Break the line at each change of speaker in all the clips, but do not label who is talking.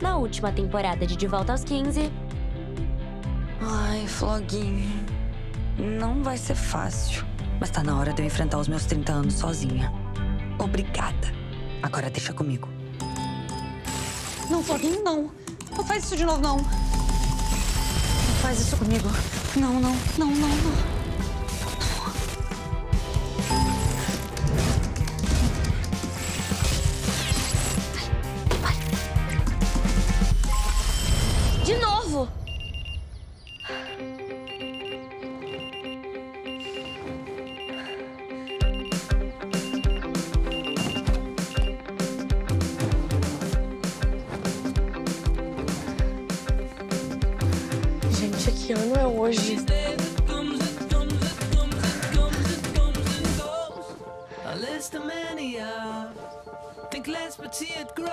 na última temporada de De Volta aos 15.
Ai, Floguinho. Não vai ser fácil. Mas tá na hora de eu enfrentar os meus 30 anos sozinha. Obrigada. Agora deixa comigo.
Não, Floguinho, não. Não faz isso de novo, não. Não faz isso comigo. Não, não, não, não, não.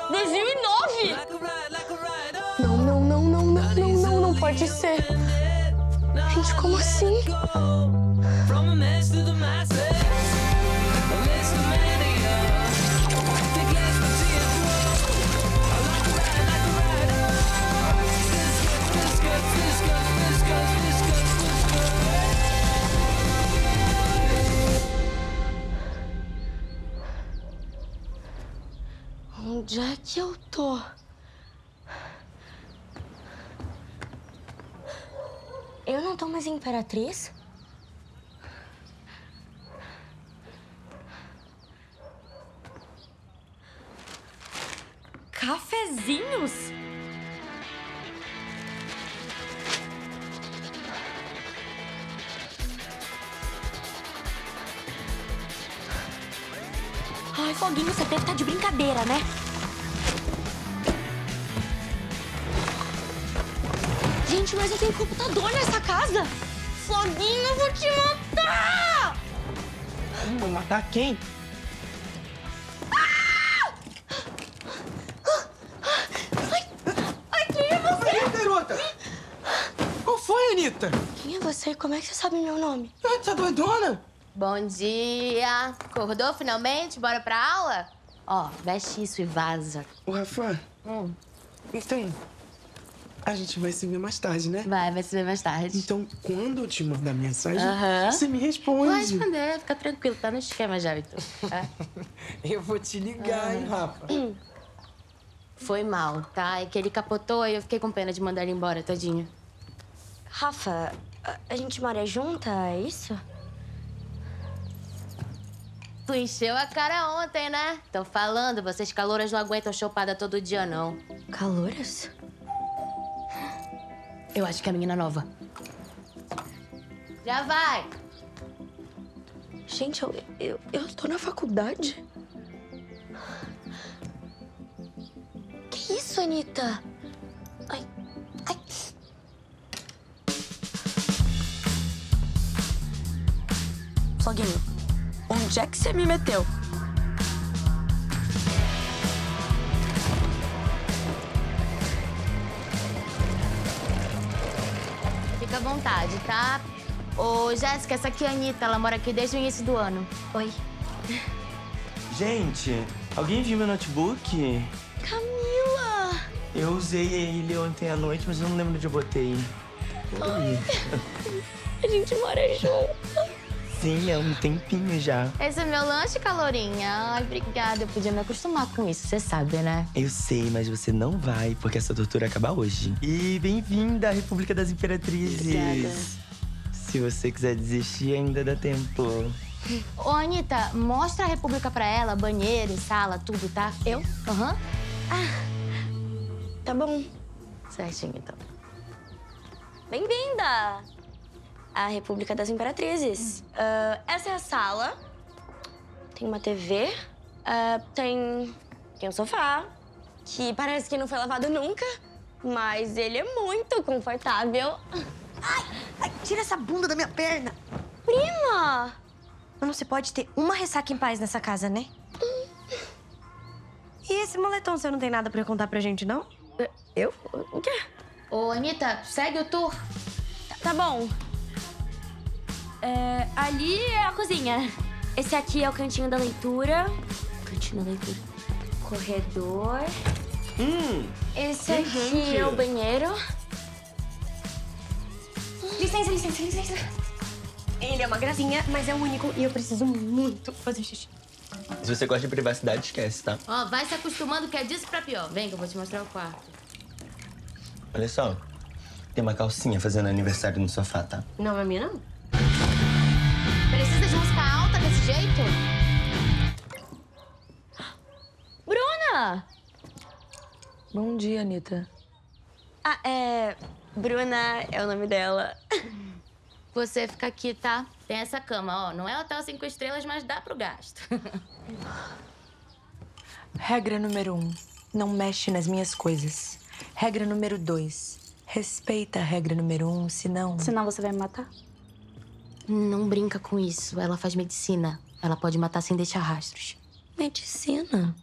2009!
Like a ride, like a ride. Oh,
Não, não, não, não, não, não, não, não pode ser. Gente, como assim? Onde é que eu tô?
Eu não tô mais imperatriz? Cafezinhos? Ai, Foguinho, você deve estar de brincadeira, né? Gente, mas eu tenho computador nessa casa! Foguinho, eu vou te matar!
Vou matar quem?
Ai, quem é você?
Ei, garota! Qual foi, Anitta?
Quem é você? Como é que você sabe meu nome?
Ah, tá doidona?
Bom dia! Acordou finalmente? Bora pra aula? Ó, veste isso e vaza.
Ô, Rafa,
Hum,
então... A gente vai se ver mais tarde, né?
vai, vai se ver mais tarde.
Então, quando eu te mandar mensagem, você me responde.
responder, fica tranquilo, tá no esquema já, Vitor. Tá?
Eu vou te ligar, hein, Rafa?
Foi mal, tá? É que ele capotou e eu fiquei com pena de mandar ele embora, tadinho.
Rafa, a, a gente mora junta, é isso?
Tu encheu a cara ontem, né? Tô falando, vocês calouras não aguentam chopada todo dia, não.
Calouras?
Eu acho que é a menina nova. Já vai!
Gente, eu, eu, eu tô na faculdade.
Que isso, Anitta? Ai, ai.
Floguinho, onde é que você me meteu?
Fica à vontade, tá? Ô, Jéssica, essa aqui é a Anitta, ela mora aqui desde o início do ano.
Oi.
Gente, alguém viu meu notebook?
Camila!
Eu usei ele ontem à noite, mas eu não lembro onde eu botei.
A gente mora junto.
Sim, é um tempinho já.
Esse é meu lanche, calorinha. Ai, obrigada. Eu podia me acostumar com isso, você sabe, né?
Eu sei, mas você não vai, porque essa tortura acaba hoje. E bem-vinda à República das Imperatrizes.
Obrigada.
Se você quiser desistir, ainda dá tempo.
Ô, Anitta, mostra a República pra ela, banheiro, sala, tudo, tá?
Eu?
Aham.
Tá bom.
Certinho, então.
Bem-vinda à República das Imperatrizes. Ah, essa é a sala. Tem uma TV. ah, tem, tem um sofá, que parece que não foi lavado nunca, mas ele é muito confortável.
Ai, tira essa bunda da minha perna.
Prima!
Não se pode ter uma ressaca em paz nessa casa, né? E esse moletom, você não tem nada pra contar pra gente, não?
Eu? O quê?
Ô, Anitta, segue o tour.
Tá bom. É, ali é a cozinha. Esse aqui é o cantinho da leitura. Cantinho da leitura. Corredor.
Hum,
Esse aqui banheiro.
Licença, licença, licença. Ele é uma gracinha, mas é o único e eu preciso muito fazer xixi.
Se você gosta de privacidade, esquece, tá?
Ó, vai se acostumando que é disso pra pior. Vem que eu vou te mostrar o quarto.
Olha só. Tem uma calcinha fazendo aniversário no sofá, tá?
Não é minha, não?
Precisa de música alta desse jeito?
Bruna!
Bom dia, Anitta.
Ah, é. Bruna é o nome dela.
Você fica aqui, tá? Tem essa cama, ó. Não é hotel cinco estrelas, mas dá pro gasto.
Regra número um: não mexe nas minhas coisas. Regra número dois: respeita a regra número um, senão.
Senão você vai me matar?
Não brinca com isso. Ela faz medicina. Ela pode matar sem deixar rastros.
Medicina?